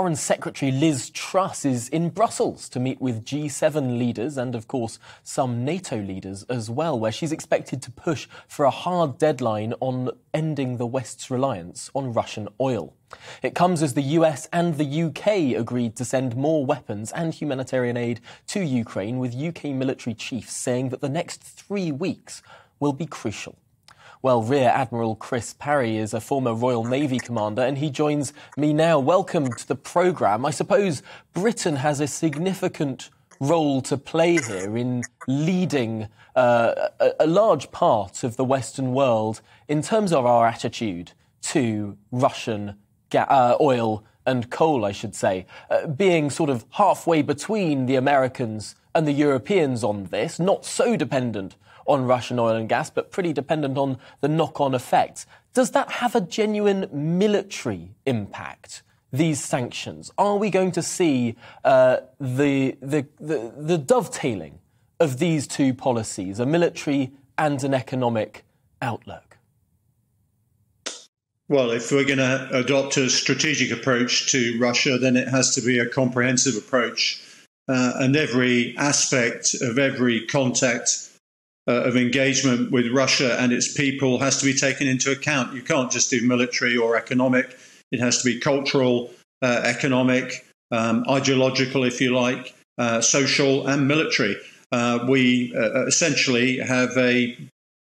Foreign Secretary Liz Truss is in Brussels to meet with G7 leaders and, of course, some NATO leaders as well, where she's expected to push for a hard deadline on ending the West's reliance on Russian oil. It comes as the US and the UK agreed to send more weapons and humanitarian aid to Ukraine, with UK military chiefs saying that the next three weeks will be crucial. Well, Rear Admiral Chris Parry is a former Royal Navy commander, and he joins me now. Welcome to the programme. I suppose Britain has a significant role to play here in leading uh, a, a, large part of the Western world in terms of our attitude to Russian uh, oil and coal, I should say, uh, being sort of halfway between the Americans and the Europeans on this, not so dependent on Russian oil and gas, but pretty dependent on the knock on effects. Does that have a genuine military impact? These sanctions? Are we going to see uh, the, the, the, the dovetailing of these two policies, a military and an economic outlook? Well, if we're going to adopt a strategic approach to Russia, then it has to be a comprehensive approach. Uh, and every aspect of every contact uh, of engagement with Russia and its people has to be taken into account. You can't just do military or economic, it has to be cultural, uh, economic, um, ideological, if you like, uh, social, and military. Uh, we uh, essentially have a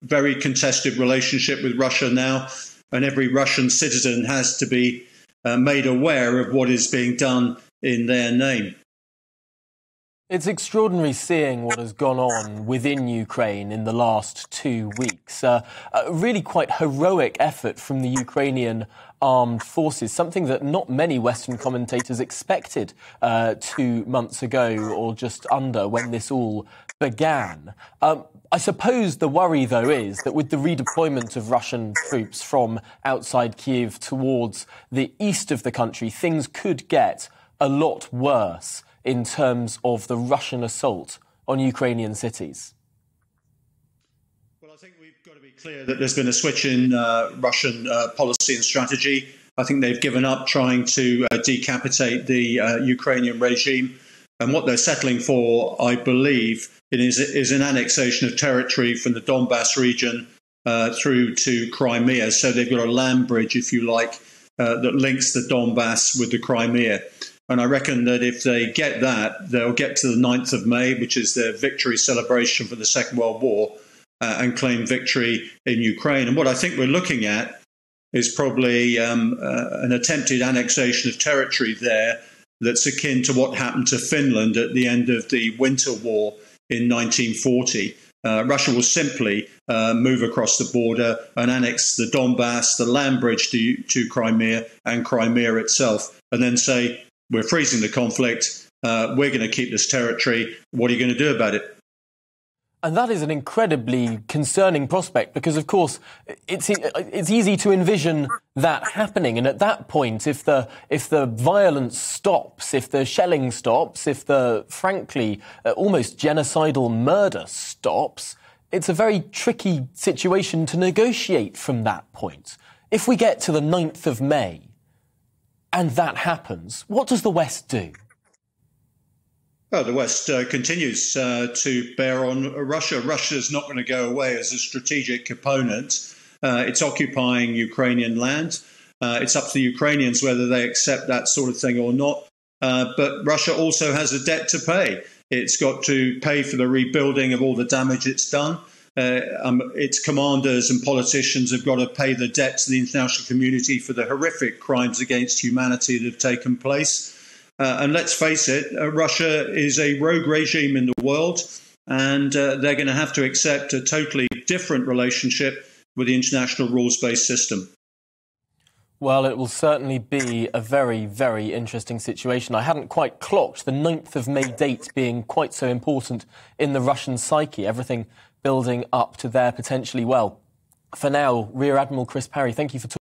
very contested relationship with Russia now, and every Russian citizen has to be uh, made aware of what is being done in their name. It's extraordinary seeing what has gone on within Ukraine in the last two weeks. Uh, a really quite heroic effort from the Ukrainian armed forces, something that not many Western commentators expected uh, two months ago or just under when this all began. Um, I suppose the worry, though, is that with the redeployment of Russian troops from outside Kiev towards the east of the country, things could get a lot worse in terms of the Russian assault on Ukrainian cities? Well, I think we've got to be clear that there's been a switch in uh, Russian uh, policy and strategy. I think they've given up trying to uh, decapitate the uh, Ukrainian regime. And what they're settling for, I believe, is, is an annexation of territory from the Donbass region uh, through to Crimea. So they've got a land bridge, if you like, uh, that links the Donbass with the Crimea. And I reckon that if they get that, they'll get to the 9th of May, which is their victory celebration for the Second World War, uh, and claim victory in Ukraine. And what I think we're looking at is probably um, uh, an attempted annexation of territory there that's akin to what happened to Finland at the end of the Winter War in 1940. Uh, Russia will simply uh, move across the border and annex the Donbass, the land bridge to, to Crimea, and Crimea itself, and then say, we're freezing the conflict. Uh, we're going to keep this territory. What are you going to do about it? And that is an incredibly concerning prospect because, of course, it's it's easy to envision that happening. And at that point, if the if the violence stops, if the shelling stops, if the frankly uh, almost genocidal murder stops, it's a very tricky situation to negotiate from that point. If we get to the 9th of May, and that happens, what does the West do? Well, the West uh, continues uh, to bear on Russia. Russia is not going to go away as a strategic opponent. Uh, it's occupying Ukrainian land. Uh, it's up to the Ukrainians whether they accept that sort of thing or not. Uh, but Russia also has a debt to pay. It's got to pay for the rebuilding of all the damage it's done. Uh, um, its commanders and politicians have got to pay the debt to the international community for the horrific crimes against humanity that have taken place. Uh, and let's face it, uh, Russia is a rogue regime in the world, and uh, they're going to have to accept a totally different relationship with the international rules based system. Well, it will certainly be a very, very interesting situation. I hadn't quite clocked the 9th of May date being quite so important in the Russian psyche. Everything building up to there potentially well. For now, Rear Admiral Chris Parry, thank you for talking.